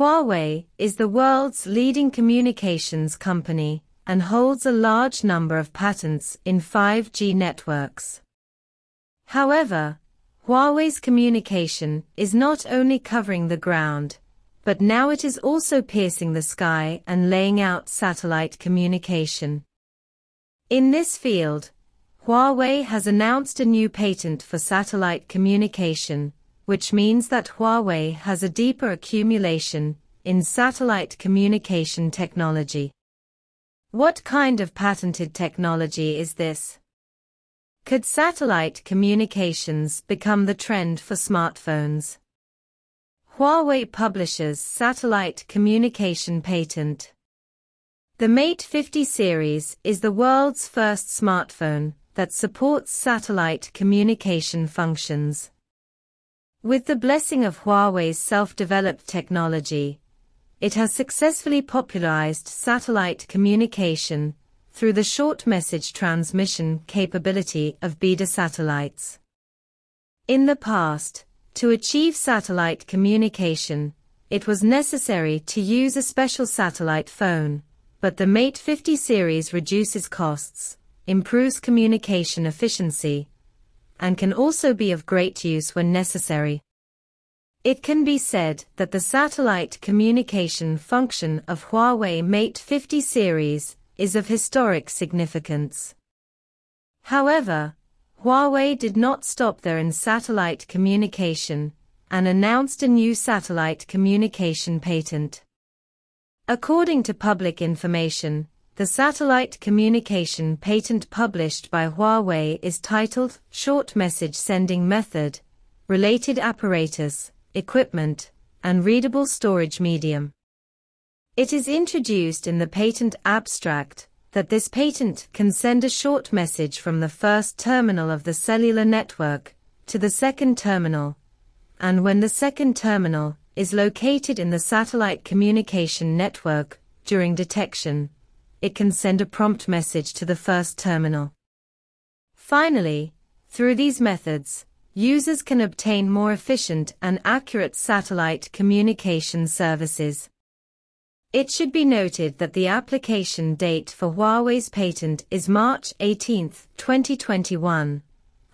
Huawei is the world's leading communications company and holds a large number of patents in 5G networks. However, Huawei's communication is not only covering the ground, but now it is also piercing the sky and laying out satellite communication. In this field, Huawei has announced a new patent for satellite communication, which means that Huawei has a deeper accumulation in satellite communication technology. What kind of patented technology is this? Could satellite communications become the trend for smartphones? Huawei publishes satellite communication patent. The Mate 50 series is the world's first smartphone that supports satellite communication functions. With the blessing of Huawei's self-developed technology, it has successfully popularized satellite communication through the short message transmission capability of BeiDou satellites. In the past, to achieve satellite communication, it was necessary to use a special satellite phone, but the Mate 50 series reduces costs, improves communication efficiency, and can also be of great use when necessary. It can be said that the satellite communication function of Huawei Mate 50 series is of historic significance. However, Huawei did not stop there in satellite communication and announced a new satellite communication patent. According to public information, the satellite communication patent published by Huawei is titled Short Message Sending Method, Related Apparatus, Equipment, and Readable Storage Medium. It is introduced in the patent abstract that this patent can send a short message from the first terminal of the cellular network to the second terminal, and when the second terminal is located in the satellite communication network during detection, it can send a prompt message to the first terminal. Finally, through these methods, users can obtain more efficient and accurate satellite communication services. It should be noted that the application date for Huawei's patent is March 18, 2021,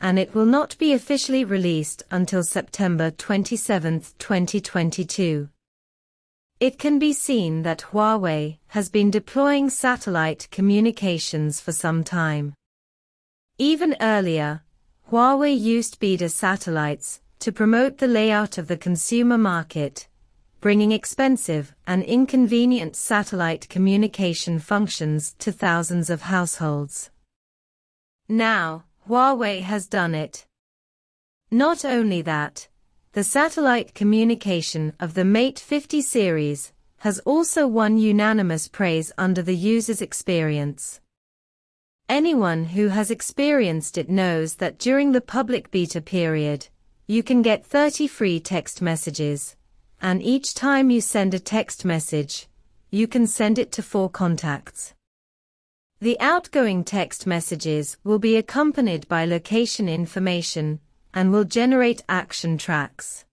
and it will not be officially released until September 27, 2022. It can be seen that Huawei has been deploying satellite communications for some time. Even earlier, Huawei used BeiDou satellites to promote the layout of the consumer market, bringing expensive and inconvenient satellite communication functions to thousands of households. Now, Huawei has done it. Not only that, the satellite communication of the Mate 50 series has also won unanimous praise under the user's experience. Anyone who has experienced it knows that during the public beta period, you can get 30 free text messages, and each time you send a text message, you can send it to four contacts. The outgoing text messages will be accompanied by location information and will generate action tracks.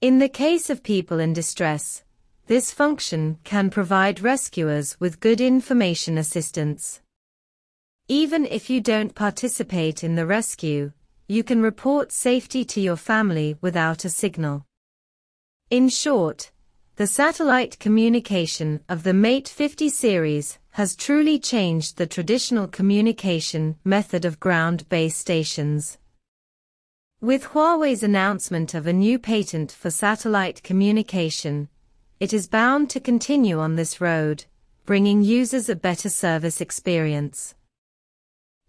In the case of people in distress, this function can provide rescuers with good information assistance. Even if you don't participate in the rescue, you can report safety to your family without a signal. In short, the satellite communication of the Mate 50 series has truly changed the traditional communication method of ground-based stations. With Huawei's announcement of a new patent for satellite communication, it is bound to continue on this road, bringing users a better service experience.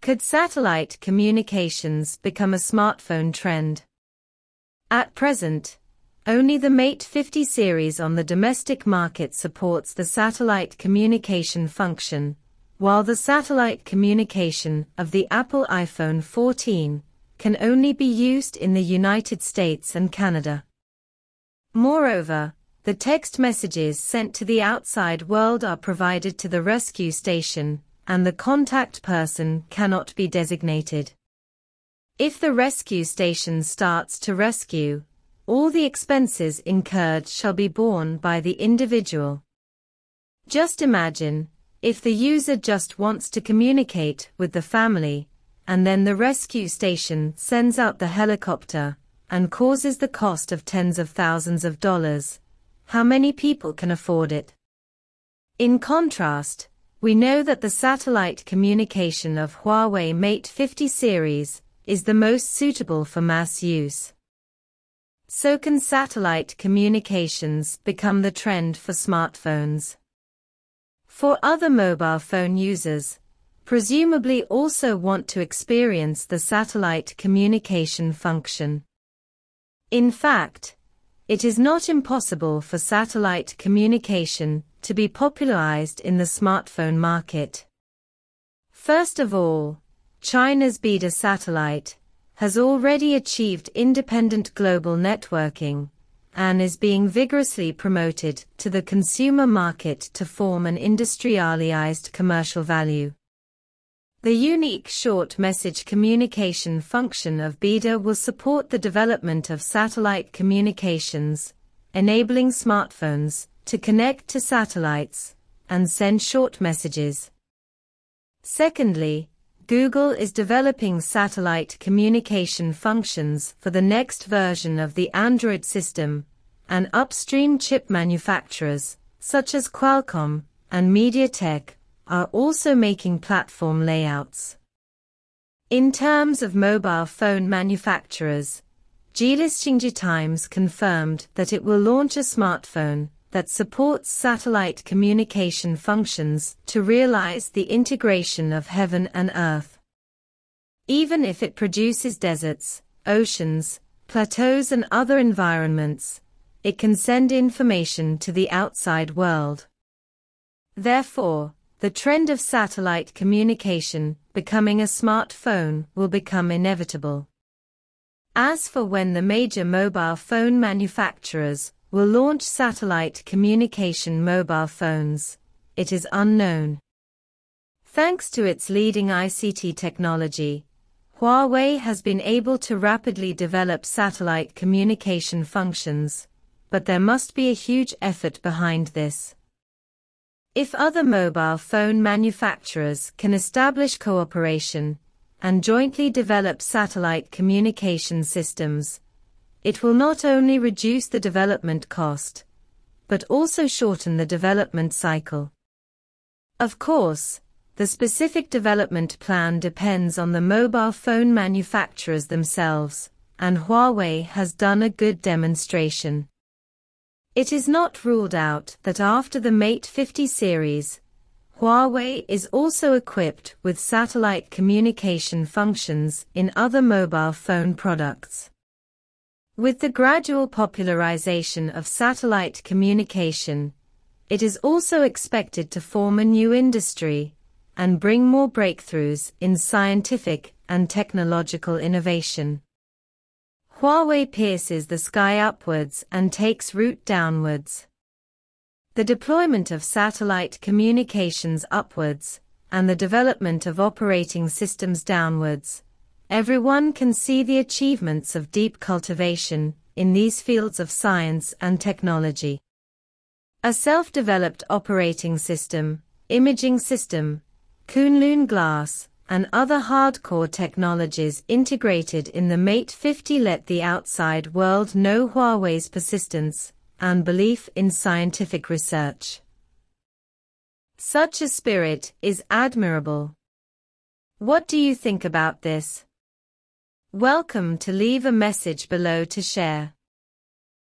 Could satellite communications become a smartphone trend? At present, only the Mate 50 series on the domestic market supports the satellite communication function, while the satellite communication of the Apple iPhone 14 can only be used in the United States and Canada. Moreover, the text messages sent to the outside world are provided to the rescue station, and the contact person cannot be designated. If the rescue station starts to rescue, all the expenses incurred shall be borne by the individual. Just imagine, if the user just wants to communicate with the family, and then the rescue station sends out the helicopter and causes the cost of tens of thousands of dollars, how many people can afford it? In contrast, we know that the satellite communication of Huawei Mate 50 series is the most suitable for mass use. So can satellite communications become the trend for smartphones. For other mobile phone users, presumably also want to experience the satellite communication function. In fact, it is not impossible for satellite communication to be popularized in the smartphone market. First of all, China's BeiDou satellite has already achieved independent global networking and is being vigorously promoted to the consumer market to form an industrialized commercial value. The unique short message communication function of BeiDou will support the development of satellite communications, enabling smartphones to connect to satellites and send short messages. Secondly, Google is developing satellite communication functions for the next version of the Android system, and upstream chip manufacturers, such as Qualcomm and MediaTek, are also making platform layouts. In terms of mobile phone manufacturers, Jilis Times confirmed that it will launch a smartphone that supports satellite communication functions to realize the integration of heaven and earth. Even if it produces deserts, oceans, plateaus and other environments, it can send information to the outside world. Therefore, the trend of satellite communication becoming a smartphone will become inevitable. As for when the major mobile phone manufacturers will launch satellite communication mobile phones. It is unknown. Thanks to its leading ICT technology, Huawei has been able to rapidly develop satellite communication functions, but there must be a huge effort behind this. If other mobile phone manufacturers can establish cooperation and jointly develop satellite communication systems, it will not only reduce the development cost, but also shorten the development cycle. Of course, the specific development plan depends on the mobile phone manufacturers themselves, and Huawei has done a good demonstration. It is not ruled out that after the Mate 50 series, Huawei is also equipped with satellite communication functions in other mobile phone products. With the gradual popularization of satellite communication, it is also expected to form a new industry and bring more breakthroughs in scientific and technological innovation. Huawei pierces the sky upwards and takes root downwards. The deployment of satellite communications upwards and the development of operating systems downwards Everyone can see the achievements of deep cultivation in these fields of science and technology. A self-developed operating system, imaging system, Kunlun glass, and other hardcore technologies integrated in the Mate 50 let the outside world know Huawei's persistence and belief in scientific research. Such a spirit is admirable. What do you think about this? Welcome to leave a message below to share.